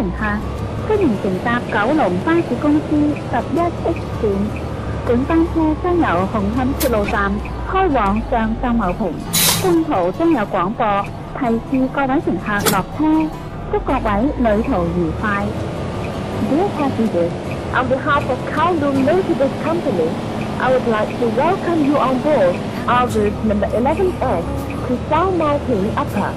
hình phạt cái hành trình ta cẩu lộn vai của công ty tập gia ích chuyện cũng tăng xe tới nhậu hồng hâm sư lộ tạm khói bọn tràn sang màu hụng quân thụ tới nhậu quảng bọ thầy chi coi bánh hình phạt lọt theo các con bảy lợi thụ gì phai Dear passengers, on behalf of Kowloon Motorbus Company, I would like to welcome you on board our route number 11 x to South Mountain Upper.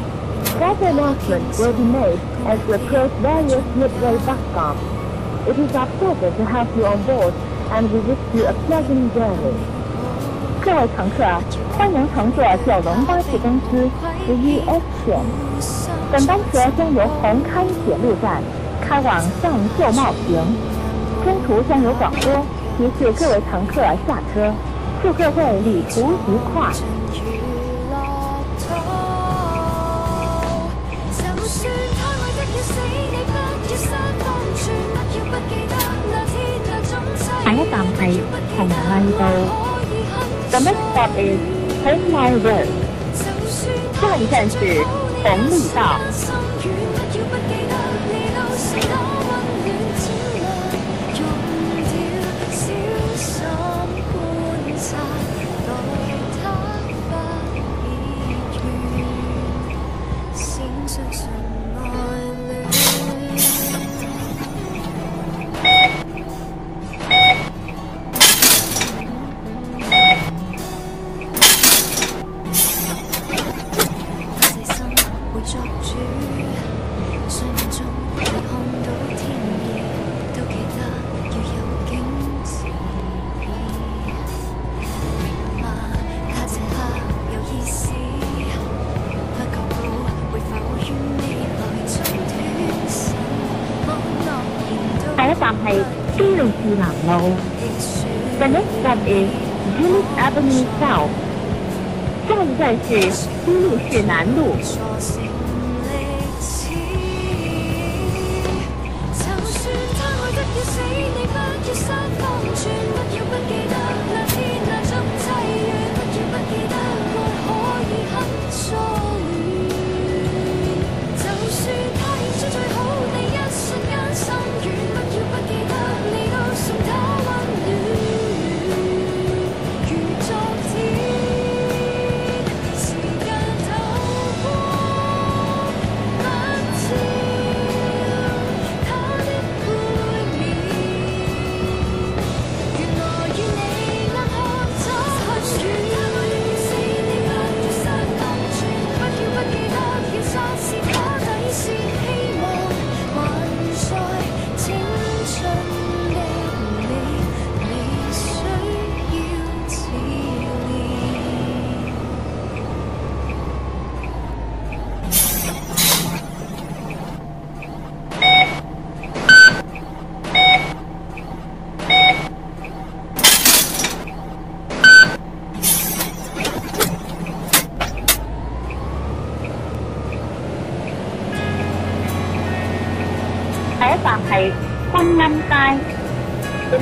Further announcements will be made As the first various midway bus stop, it is up to you to h a v e you on board and we wish you a pleasant journey. 各位乘客，欢迎乘坐九龙巴士公司十一 x 线。本班车将由红开铁路站开往上秀茂坪，中途将有广播提示各位乘客下车，祝各位旅途愉快。系红荔道。The next stop is Hongli Road。下一站是红绿道。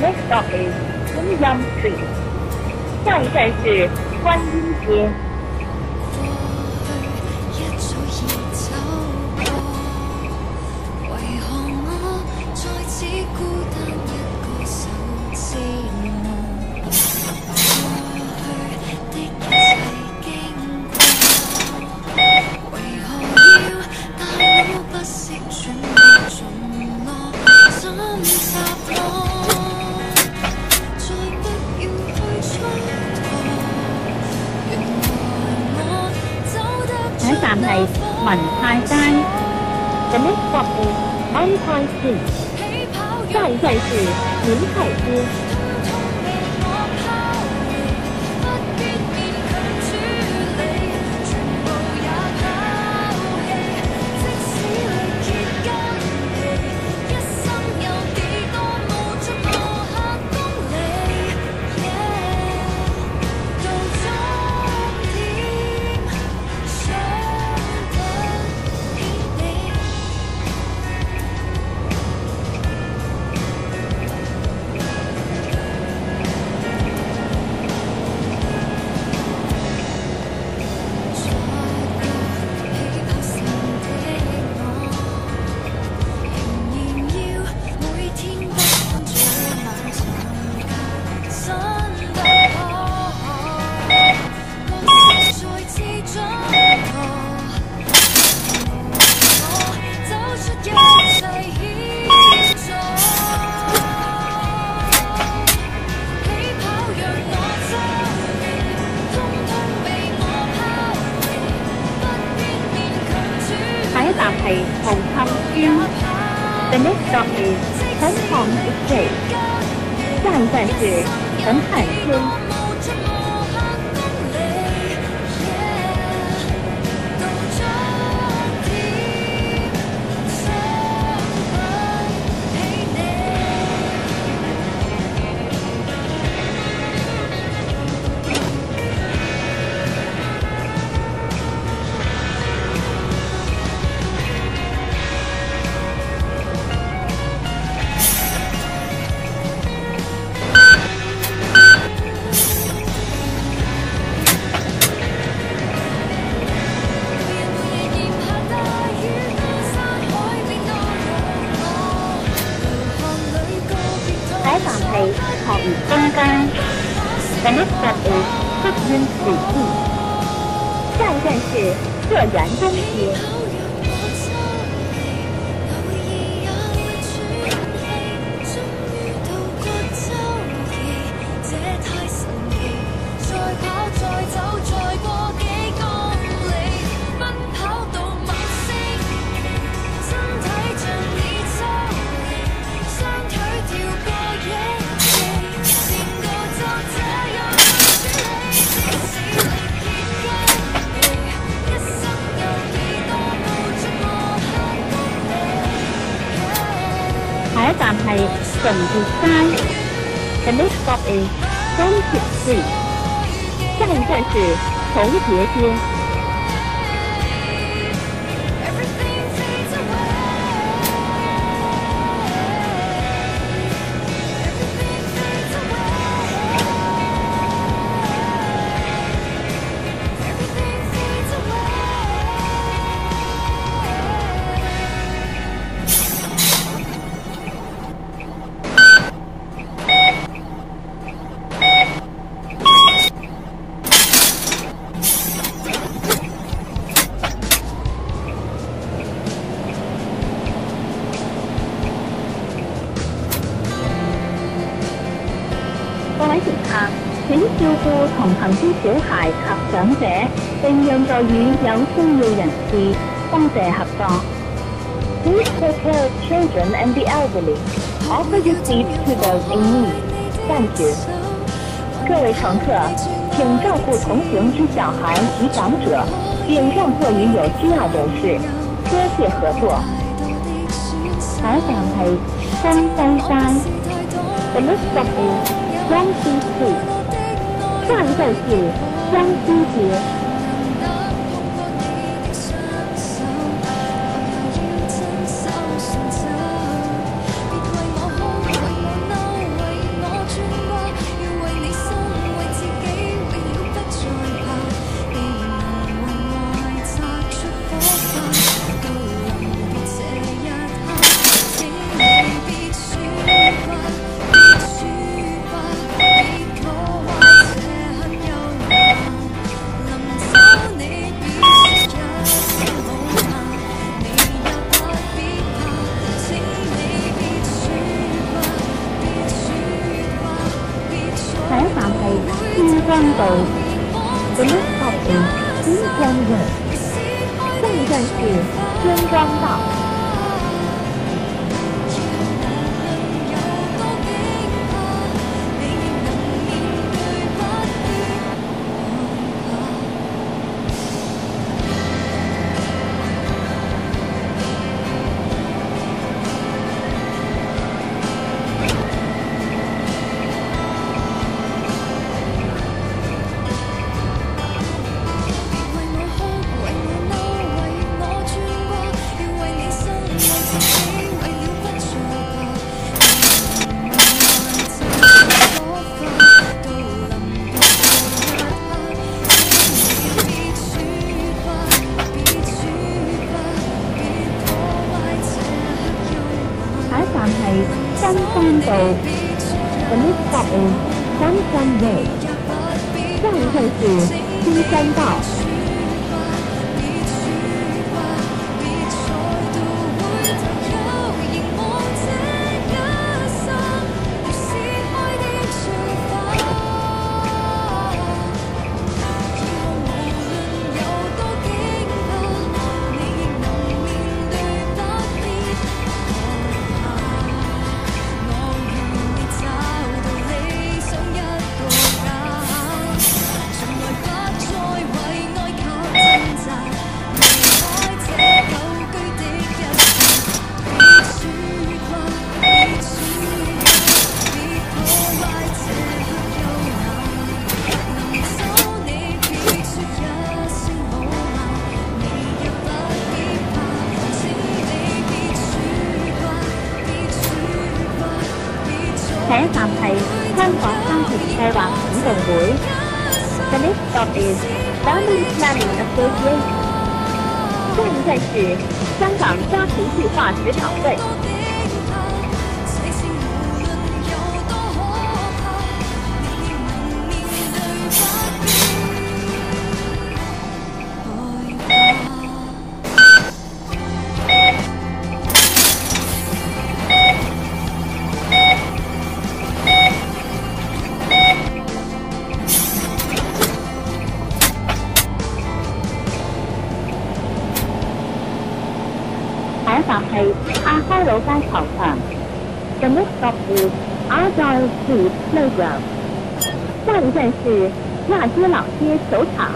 下一站是观音街。ามในหมันหายใจจะไม่กลับเอไม่ทันสิใส่ใส่สิหมุนไข่คือ让与有需要人士心谢合作。Please take care of children and the elderly, offer your s e a t to those in need. 感谢。各位乘客，请照顾同行之小孩及长者，并让座予有需要人士，多谢合作。好返台三三三，The next t s 联络方式双休日。下一站是江苏街。Hello. 台香港、台湾也同步推会。Top 10》百名拉丁艺下一站是香港家庭计划指导会。斯老街球场。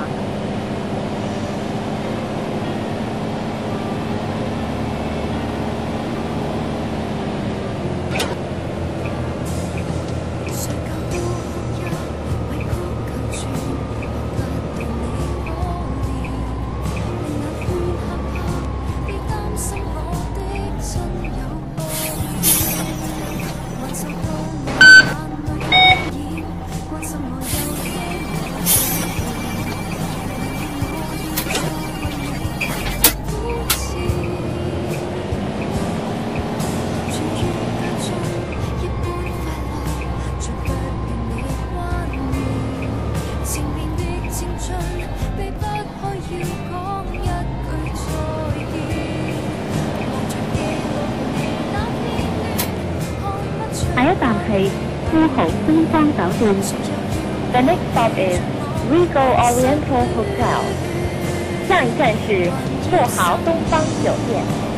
Queens. The next stop is Regal Oriental Hotel. 下一站是富豪东方酒店。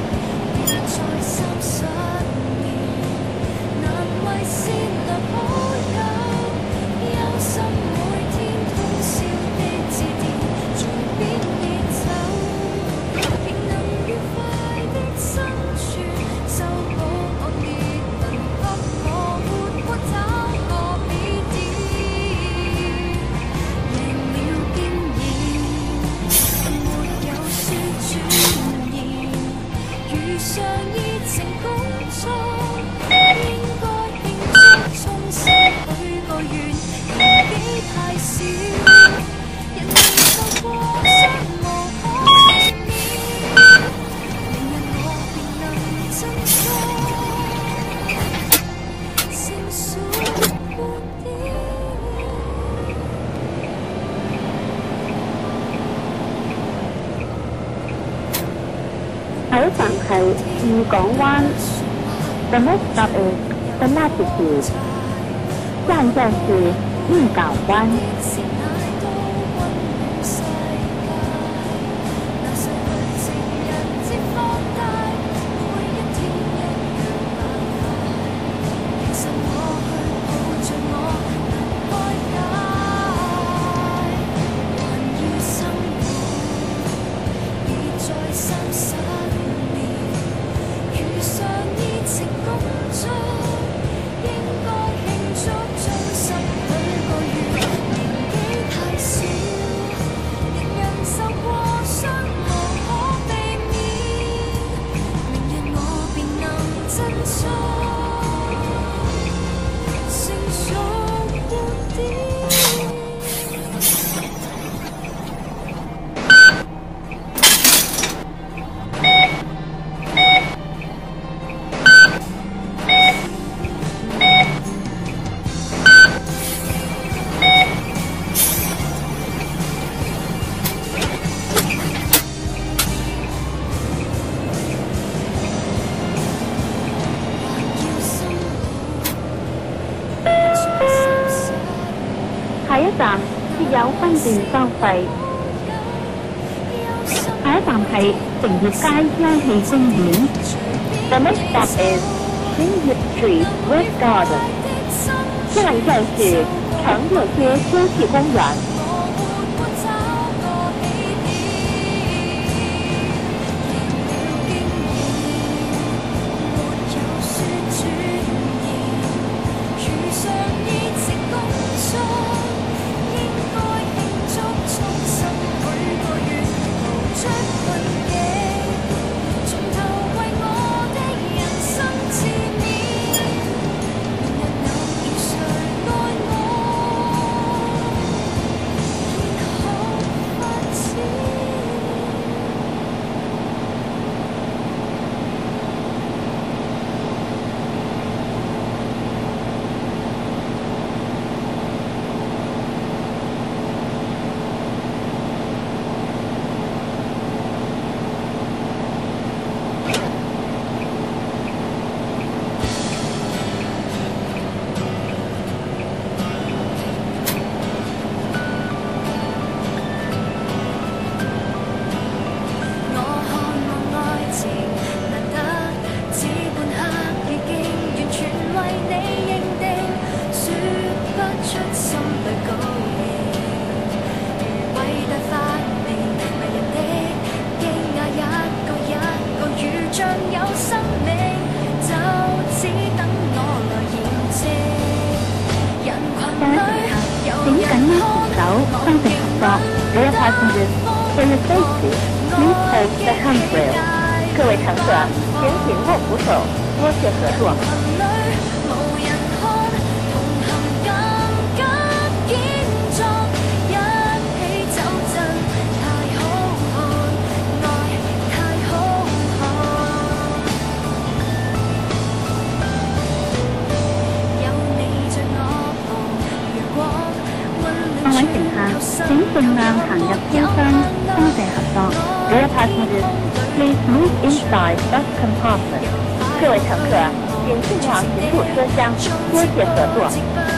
该家里公园。The next stop is k i n g w o Street West Garden。下一站是长乐街休息公园。by bus compartment 各位乘客请尽量停住车厢多谢合作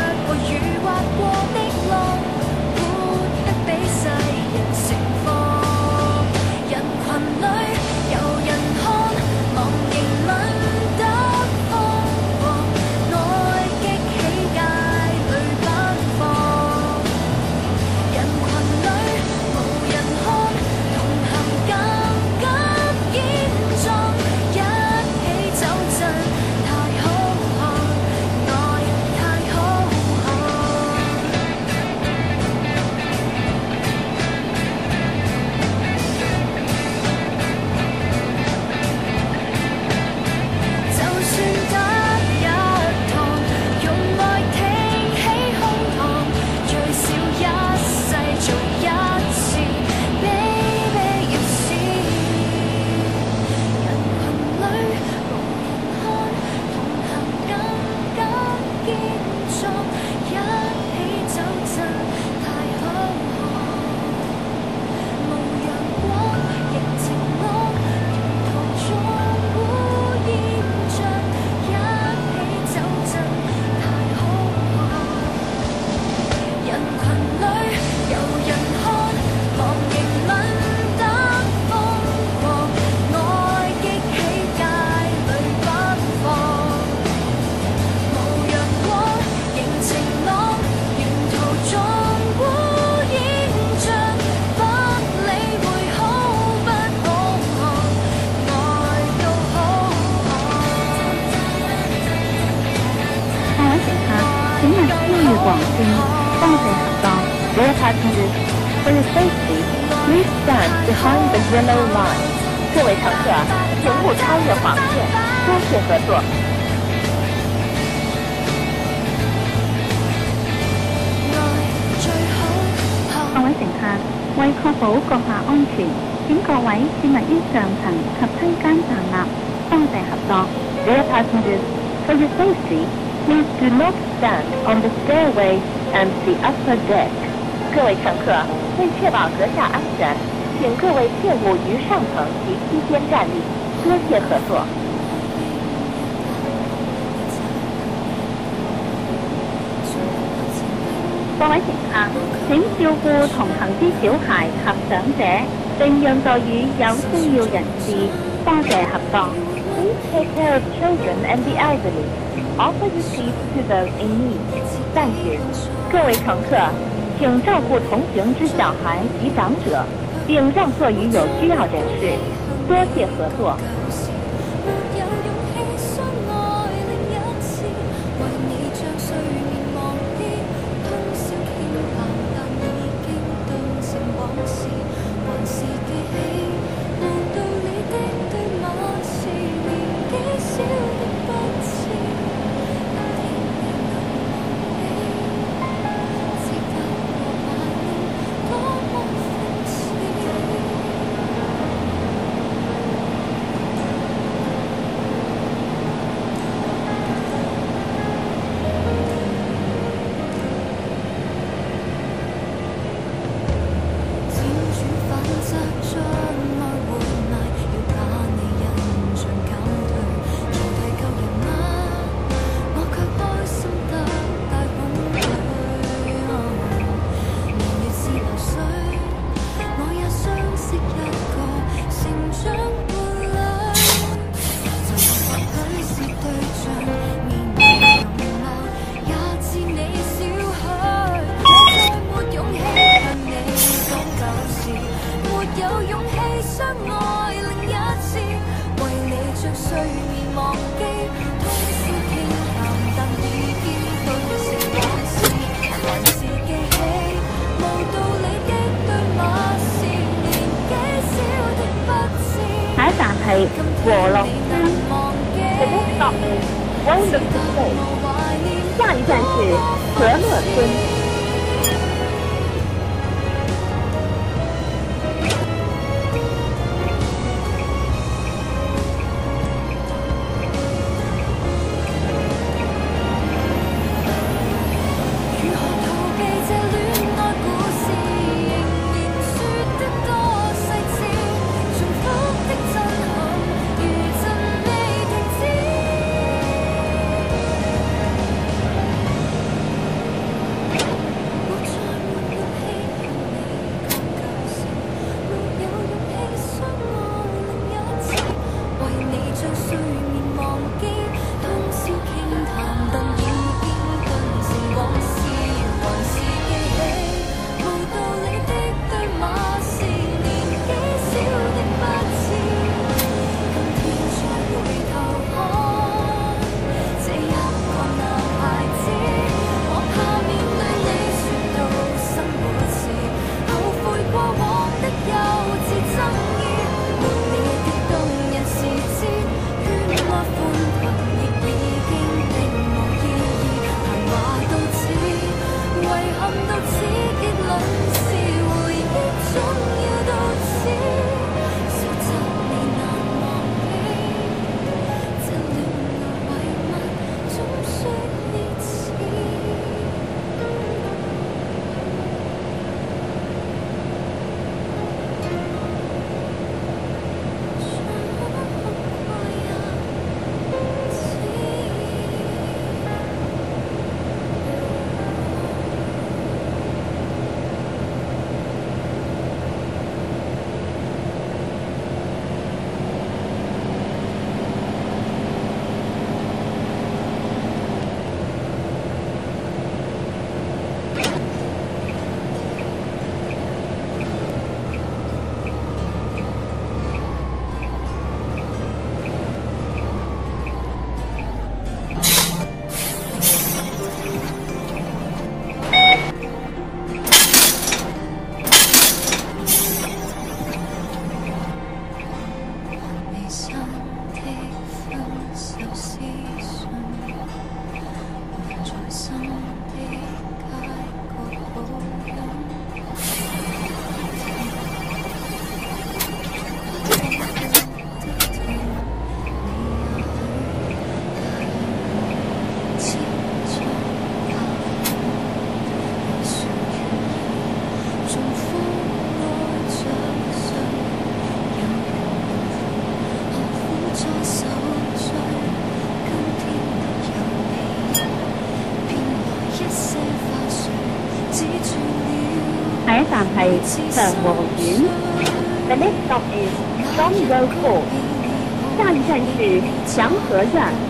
为确保阁下安全，请各位切勿于上层及梯间站立，多谢合作。Please pay attention to your safety. Please do not stand on the stairway and the upper deck. 各位乘客，为确保阁下安全，请各位切勿于上层及梯间站立，多谢合作。各位乘客，请照顾同行之小孩及长者，并让座予有需要人士。多谢合作。Please take care of children and the elderly, offer your seats to those in need. Thank you。各位乘客，请照顾同行之小孩及长者，并让座予有需要人士。多谢合作。春。View. The next stop is John Road Court. 下一站是祥和站。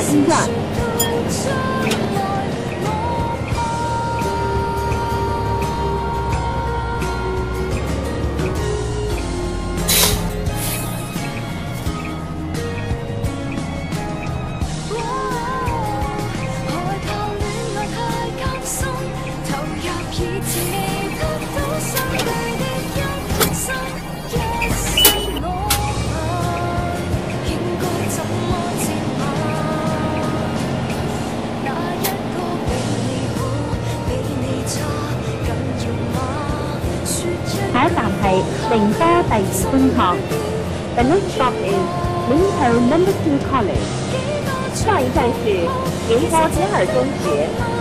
和一转。mình ra tại Spring Hall. The next stop is Lincoln Number Two College. 上一站是林高杰尔中学。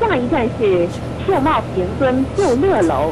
下一站是谢茂平村富乐楼。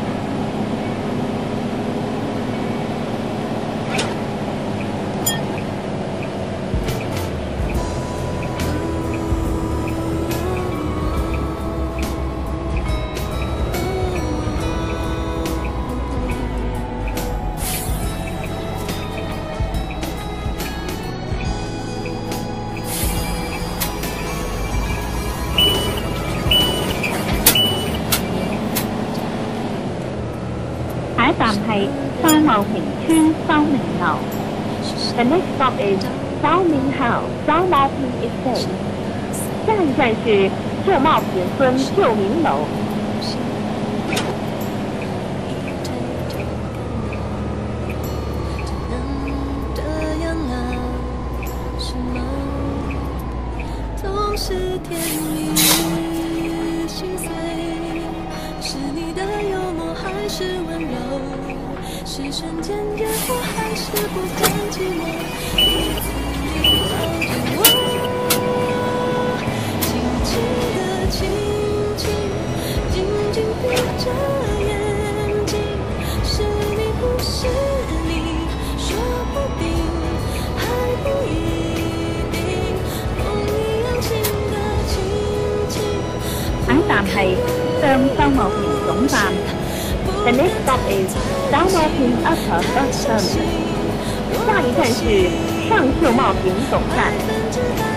Mountain to Hao. The next stop is Xiaoming Hao, Xiao Mountain Estate. 下一站是旧茂坪村旧明楼。term sum of tổng sum. The next stop is downwalking upper earth term. 下一站是上秀茂坪总站。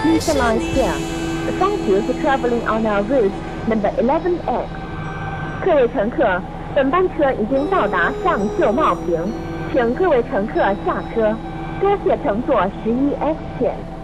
Thank you for traveling on our route number 11X。各位乘客，本班车已经到达上秀茂坪，请各位乘客下车。多谢乘坐 11X 线。